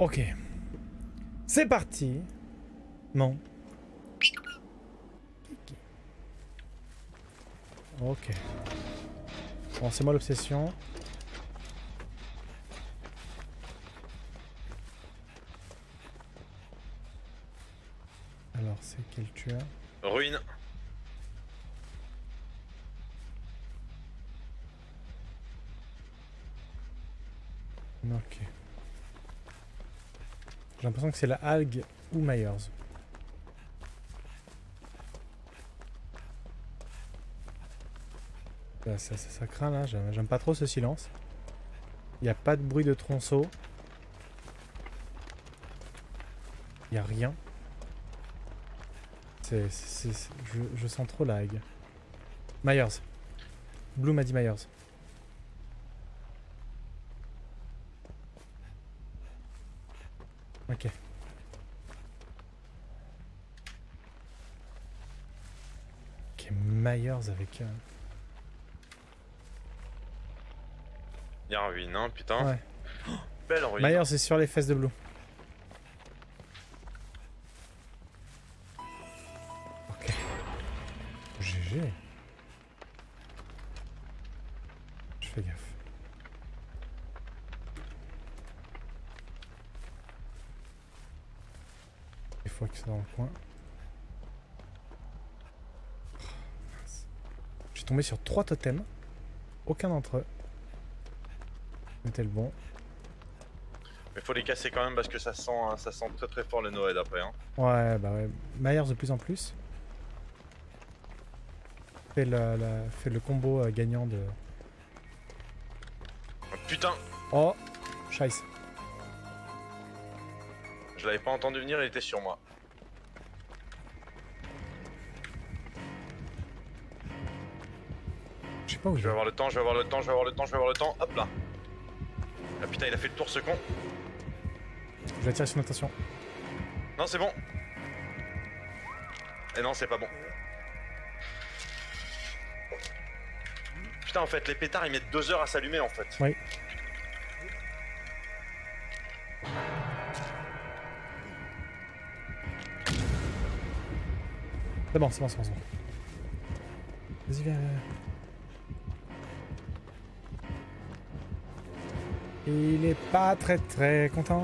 Ok. C'est parti. Non. Ok. Bon, c'est moi l'obsession. Alors, c'est quel tueur? Ruine. Ok. J'ai l'impression que c'est la algue ou Myers. Ça, craint là, j'aime pas trop ce silence. Il n'y a pas de bruit de tronçon. Il a rien. Je, sens trop la hague. Myers. Blue m'a dit Myers. Ok. Ok, Avec... euh, Il y a un ruine, hein, putain. Ouais. Belle ruine. Myers c'est sur les fesses de Blue. Ok. GG. Je fais gaffe. Des fois que c'est dans le coin. Oh, mince. Je suis tombé sur trois totems. Aucun d'entre eux. Mettez le bon. Mais faut les casser quand même parce que ça sent, hein, ça sent très très fort le Noël après. Hein. Ouais, bah ouais. Myers de plus en plus. Fait le, la- fait le combo euh, gagnant de... Oh, putain, Oh Scheiße. je l'avais pas entendu venir, il était sur moi. Sais pas où Je je vais avoir le temps, je vais avoir le temps, je vais avoir le temps, je vais avoir le temps. Hop là. Ah putain, il a fait le tour ce con. Je vais attirer son attention. Non, c'est bon. Et non, c'est pas bon. Putain, en fait, les pétards ils mettent deux heures à s'allumer en fait. Oui. C'est bon, c'est bon, c'est bon, c'est bon. Vas-y, viens, Il est pas très très content.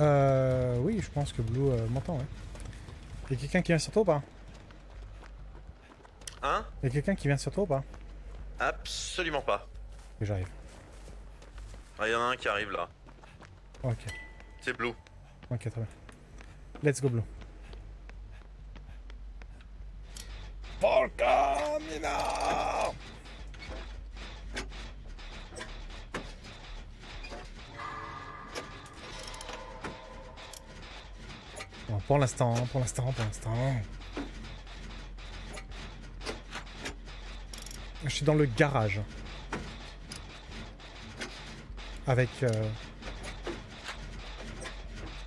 Euh, oui, je pense que Blue euh, m'entend, ouais. Y'a quelqu'un qui vient sur toi ou pas? Hein? Y'a quelqu'un qui vient sur toi ou pas? Absolument pas. J'arrive. Ah, il y en a un qui arrive là. Ok, C'est Blue. ok, très bien. Let's go Blue. Volcamina Bon, pour l'instant, pour l'instant, pour l'instant. Je suis dans le garage. Avec... euh,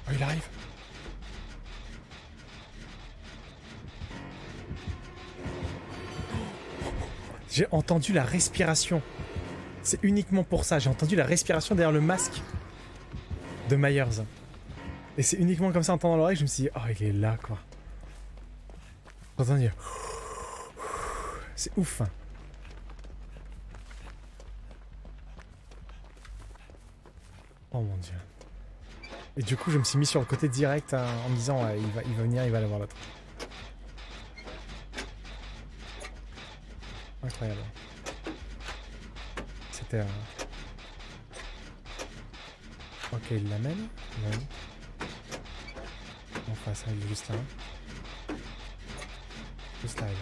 Oh, il arrive. J'ai entendu la respiration. C'est uniquement pour ça. J'ai entendu la respiration derrière le masque de Myers. Et c'est uniquement comme ça en entendant l'oreille, je me suis dit, oh, il est là, quoi. Entendu. C'est ouf. Oh mon dieu. Et du coup, je me suis mis sur le côté direct hein, en me disant, il va, il va venir, il va aller voir l'autre. Incroyable. C'était... Ok, il l'amène. Enfin, ça, il est juste là. Juste là, là.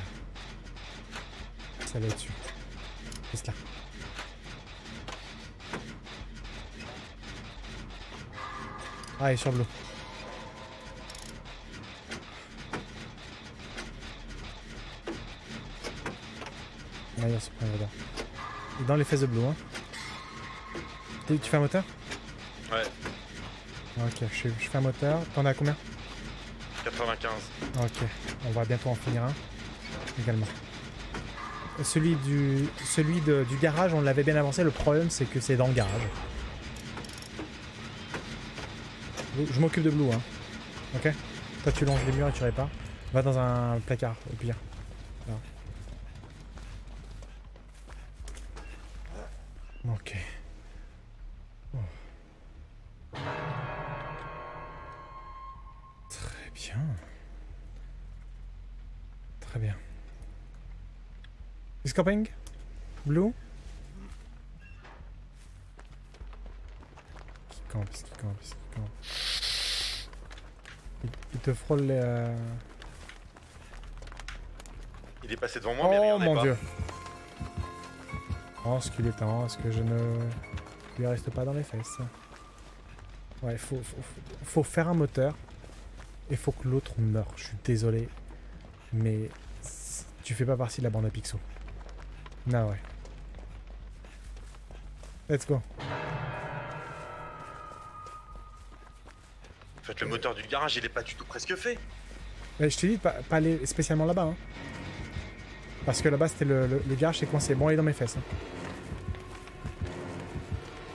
Ça va dessus. Juste là. Ah, il est sur le lot. Là, il y a ce point là Il est dans les fesses de bleu, hein. Tu tu fais un moteur? Ouais, Ok, je, je fais un moteur. T'en as combien? 95. Ok, on va bientôt en finir un également. Celui du, celui de- du garage, on l'avait bien avancé. Le problème, c'est que c'est dans le garage. Je m'occupe de Blue, hein. Ok? Toi, tu longes les murs et tu répares. Va dans un placard, au pire. Ok. Très bien. Très bien. Escaping Blue? Qui campe, qui campe, qui campe. Il, te frôle les... euh, Il est passé devant moi, mais Oh mon pas. dieu Oh, ce qu'il est temps, est-ce que je ne lui reste pas dans les fesses Ouais, faut, faut, faut- faire un moteur et faut que l'autre meure. Je suis désolé, mais tu fais pas partie de la bande à Pixo. Non, ouais. Let's go. Fait, le moteur du garage, il est pas du tout presque fait. Mais je de pas, pas aller spécialement là-bas. Hein. Parce que là-bas, c'était le, le, le garage, c'est coincé. Bon, il est dans mes fesses. hein.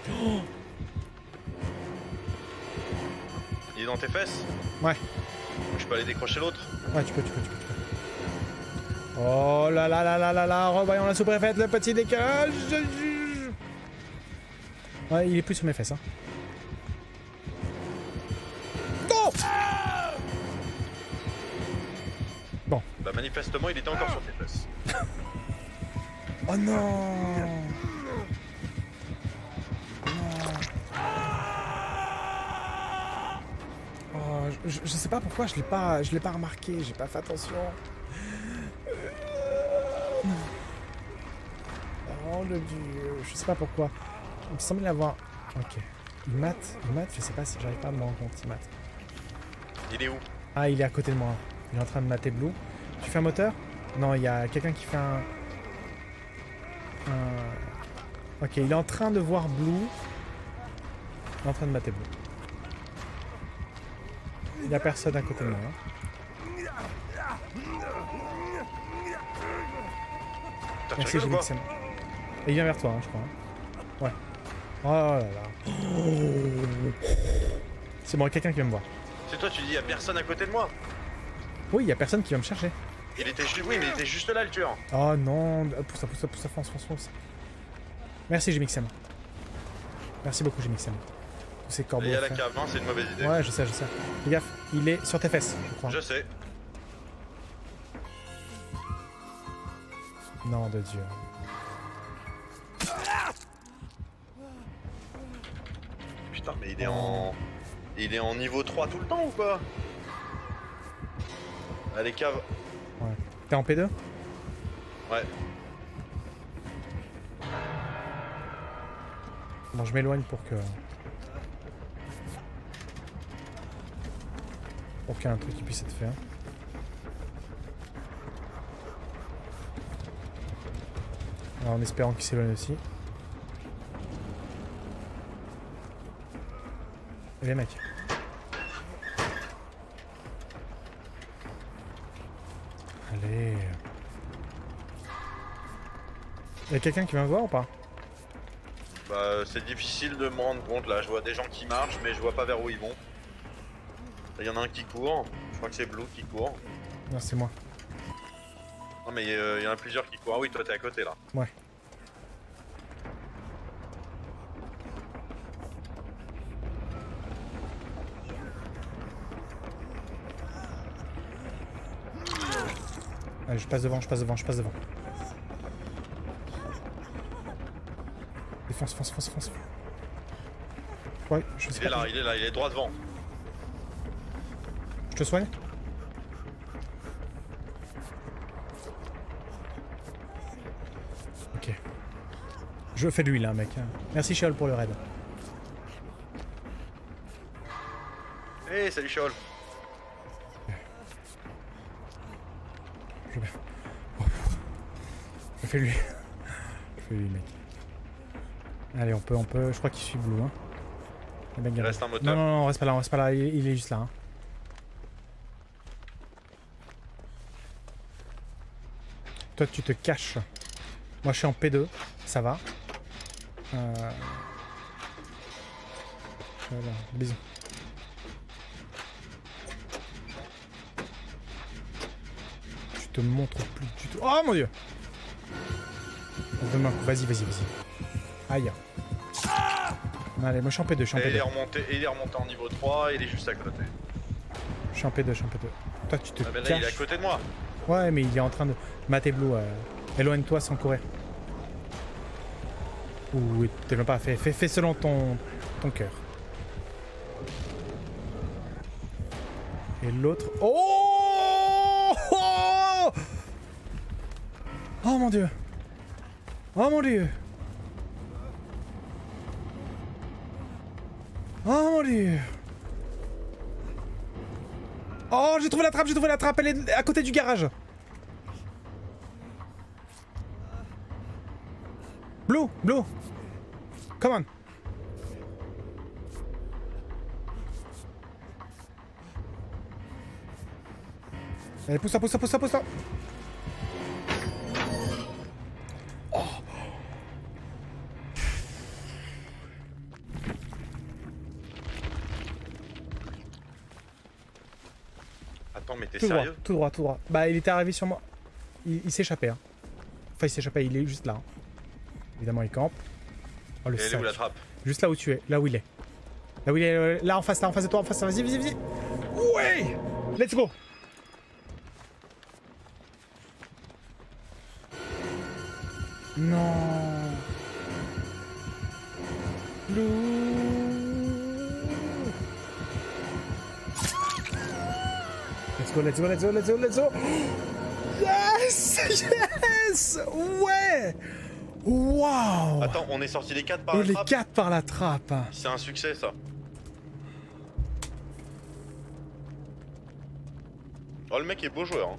Il est dans tes fesses? Ouais. Je peux aller décrocher l'autre Ouais, tu peux, tu peux, tu peux. tu peux. Oh là là là là là là, revoyons la sous-préfète, le petit décalage. Ouais, il est plus sur mes fesses. Hein. Manifestement, il était encore sur tes fesses. Oh non Oh, je, je- je sais pas pourquoi je l'ai pas, je l'ai pas remarqué, j'ai pas fait attention. Oh le dieu, je sais pas pourquoi. Il me semblait l'avoir. Ok. Il mate, il mate, je sais pas si j'arrive pas à me rendre compte, il mate. Il est où? Ah, il est à côté de moi. Il est en train de mater Blue. Tu fais un moteur Non, il y a quelqu'un qui fait un... un- Ok, il est en train de voir Blue. Il est en train de mater Blue. Il n'y a personne à côté de moi. hein. Merci, j'ai c'est- Et il vient vers toi, hein, je crois. hein. Ouais. Oh là là. C'est bon, quelqu'un qui vient me voir. C'est toi, tu dis, y a personne à côté de moi. Oui, il y a personne qui va me chercher. Il était juste, oui, mais il était juste là, le tueur. Oh non, pousse ça, pousse ça, pousse ça, fonce, fonce, fonce. Merci Jimixem. Merci beaucoup Jimixem. Tous ces corbeaux. Il y a la cave, hein, c'est une mauvaise idée. Ouais, je sais, je sais. Fais gaffe, il est sur tes fesses, je crois. Je sais. Non, de Dieu. Putain, mais il est en. Il est en niveau 3 tout le temps ou quoi? Allez, cave. T'es en P2 Ouais. Bon, je m'éloigne pour que. Pour qu'il y ait un truc qui puisse être fait. hein. Alors, en espérant qu'il s'éloigne aussi. Allez, mec. Allez. Y'a quelqu'un qui vient me voir ou pas? Bah, c'est difficile de me rendre compte là. Je vois des gens qui marchent, mais je vois pas vers où ils vont. Il y en a un qui court. Je crois que c'est Blue qui court. Non, c'est moi. Non, mais euh, il y en a plusieurs qui courent. Ah oui, toi t'es à côté là. Ouais. Allez, je passe devant, je passe devant, je passe devant. Et fonce, fonce, fonce, fonce. Ouais, je sais Il est là, il est là, il est droit devant. Je te soigne Ok. Je fais de l'huile, hein, mec. Merci, Chiol, pour le raid. Hey, salut Shaol. Oh. Je fais lui. Je fais lui, mec. Allez, on peut, on peut. Je crois qu'il suit Blue. Hein. Il reste un Non, moteur. non, non, on reste pas là, on reste pas là. Il, il est juste là. hein. Toi, tu te caches. Moi, je suis en P2. Ça va. Euh... Voilà, bisous. Tu te montres plus du tout. Oh mon dieu Donne-moi un coup. Vas-y, vas-y, vas-y. Aïe. Allez, moi je suis en P2, je suis en Et il est P2. remonté, et il est remonté en niveau 3 et il est juste à côté. Je suis en P2, je suis en P2. Toi, tu te Ah ben là, il est à caches. côté de moi. Ouais, mais il est en train de. Maté Blue, euh, éloigne-toi sans courir. Ou t'es même pas fait. Fais, fais selon ton, ton cœur. Et l'autre. Oh oh Oh mon dieu Oh mon dieu Oh mon dieu Oh, j'ai trouvé la trappe, j'ai trouvé la trappe, elle est à côté du garage. Blue, Blue. Come on. Allez, pousse-toi, pousse-toi, pousse-toi, pousse-toi. Attends, mais t'es Tout droit, tout droit, tout droit. Bah, il était arrivé sur moi. Il, il s'échappait. Hein. Enfin, il s'échappait, il est juste là. hein. Évidemment, il campe. Oh, le Et elle est où la sac. trappe? Juste là où tu es, là où il est. Là où il est, euh, là en face, là en face de toi, en face, vas-y, vas-y, vas-y. Ouais Let's go Non Lou Let's go, let's go, let's go, let's go, let's go Yes Yes Ouais Waouh Attends, on est sorti les 4 par la les trappe quatre par la trappe C'est un succès ça. Oh, le mec est beau joueur. hein.